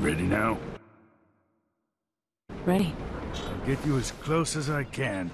Ready now? Ready. I'll get you as close as I can.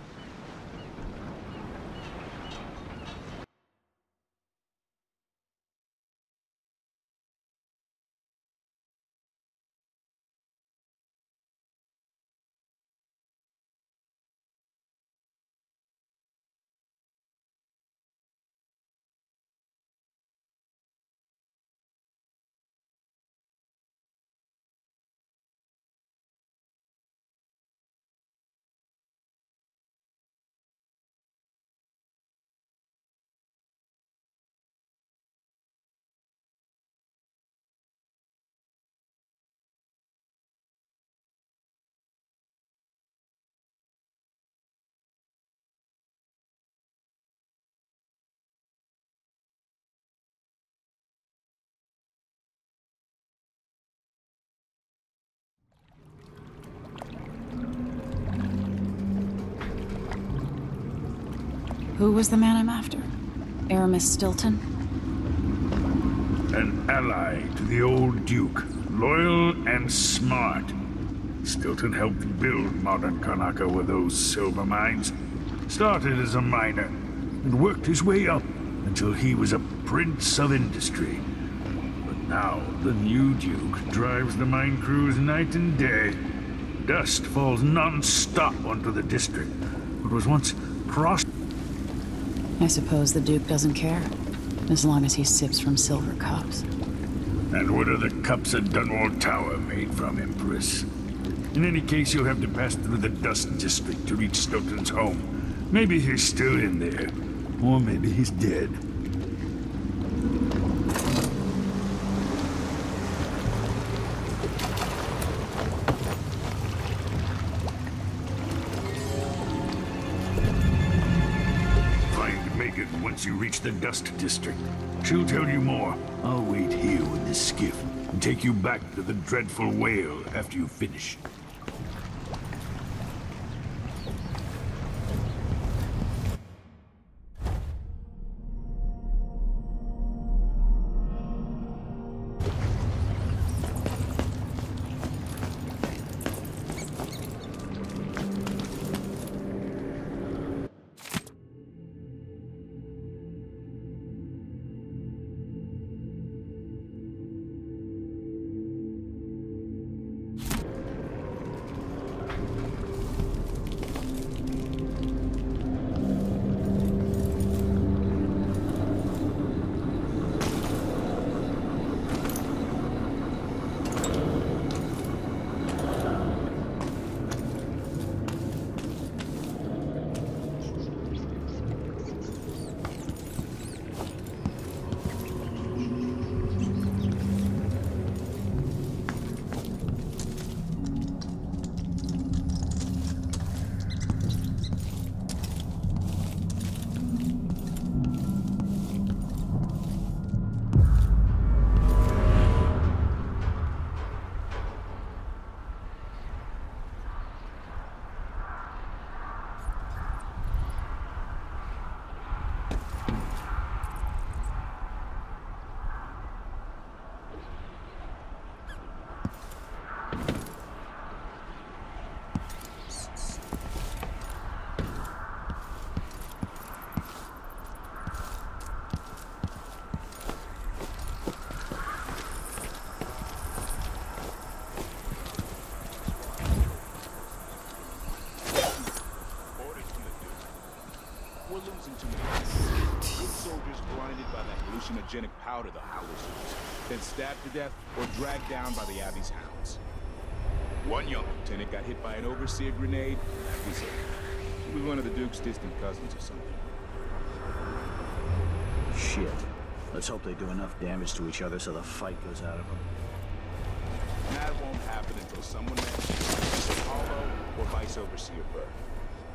Who was the man I'm after? Aramis Stilton? An ally to the old Duke. Loyal and smart. Stilton helped build modern Karnaca with those silver mines. Started as a miner, and worked his way up until he was a prince of industry. But now, the new Duke drives the mine crews night and day. Dust falls non-stop onto the district. What was once cross I suppose the Duke doesn't care. As long as he sips from silver cups. And what are the cups at Dunwall Tower made from, Empress? In any case, you'll have to pass through the Dust District to reach Stilton's home. Maybe he's still in there. Or maybe he's dead. Reach the Dust District. She'll tell you more. I'll wait here with this skiff and take you back to the Dreadful Whale after you finish. Powder the Howlers then stabbed to death or dragged down by the Abbey's hounds. One young lieutenant got hit by an overseer grenade, and that was it. He was one of the Duke's distant cousins or something. Shit. Let's hope they do enough damage to each other so the fight goes out of them. That won't happen until someone manages Paolo or Vice Overseer Byrne.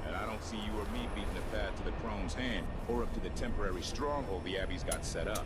And I don't see you or me beating the path to the Crone's hand, or up to the temporary stronghold the Abbey's got set up.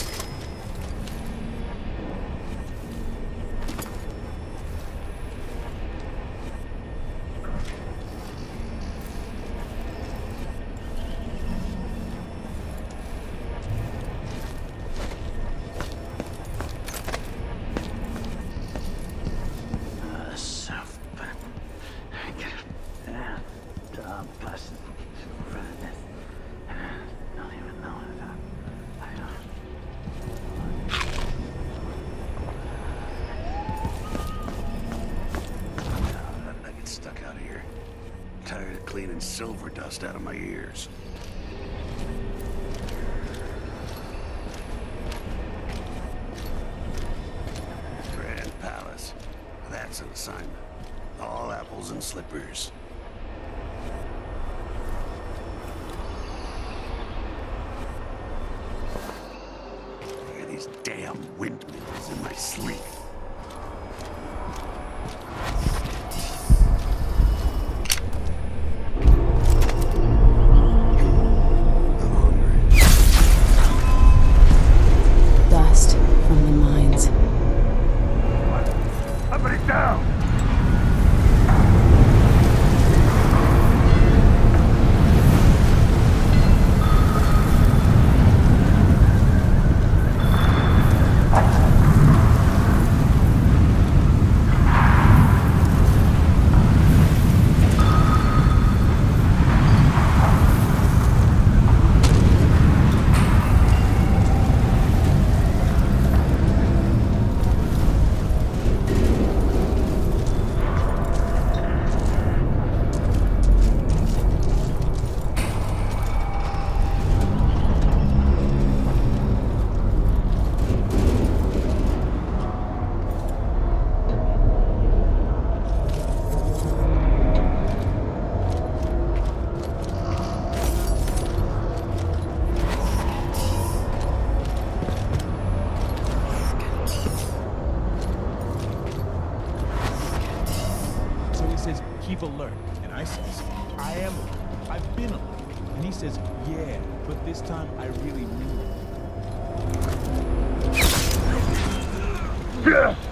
cleaning silver dust out of my ears. Grand Palace. That's an assignment. All apples and slippers. Keep alert. And I says, I am alert. I've been alert. And he says, yeah, but this time I really mean it.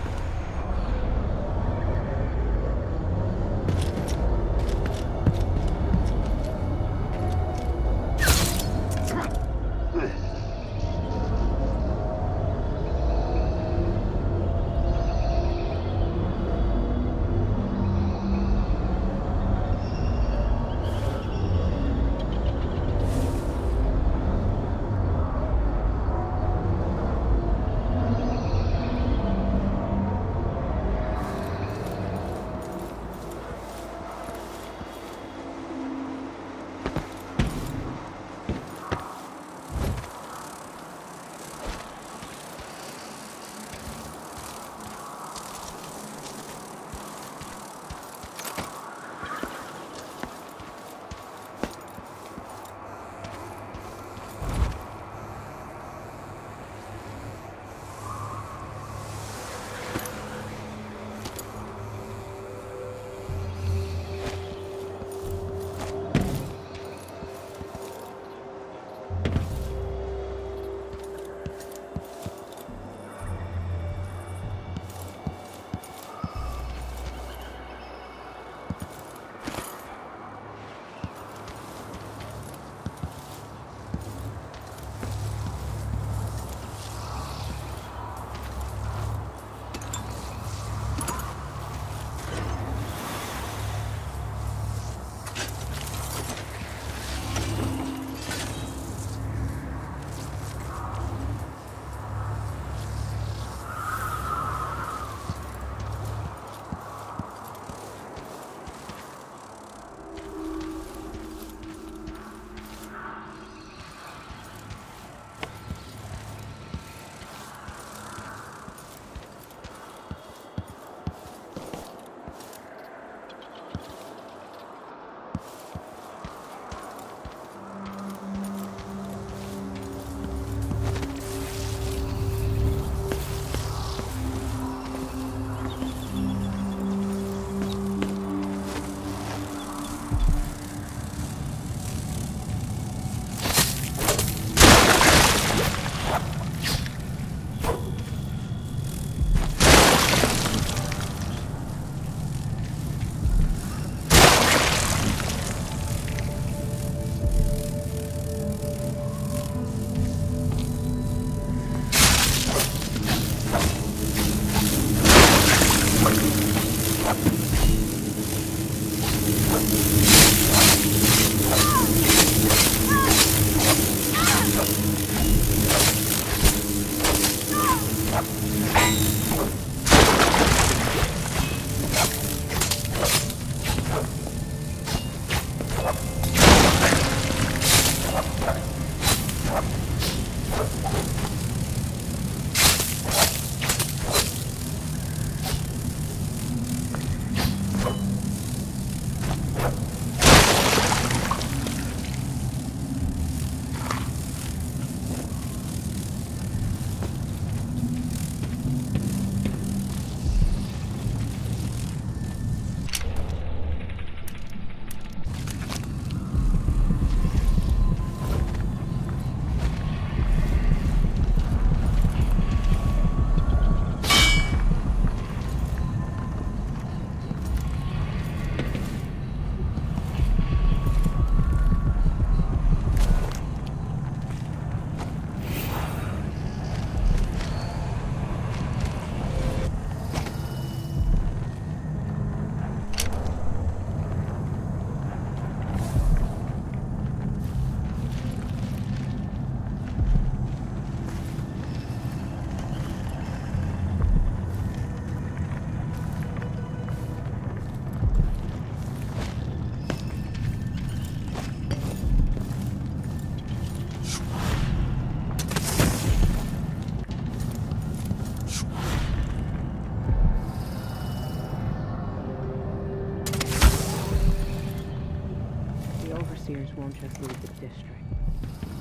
Don't just lead the district.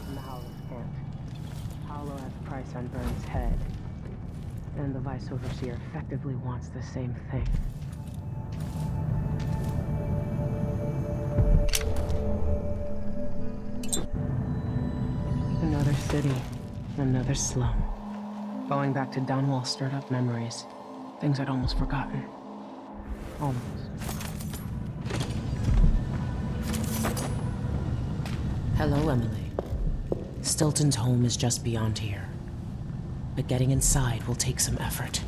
And the Howlers can't. Paolo has a price on Byrne's head. And the Vice Overseer effectively wants the same thing. Another city, another slum. Going back to Dunwall stirred up memories. Things I'd almost forgotten. Almost. Hello, Emily. Stilton's home is just beyond here. But getting inside will take some effort.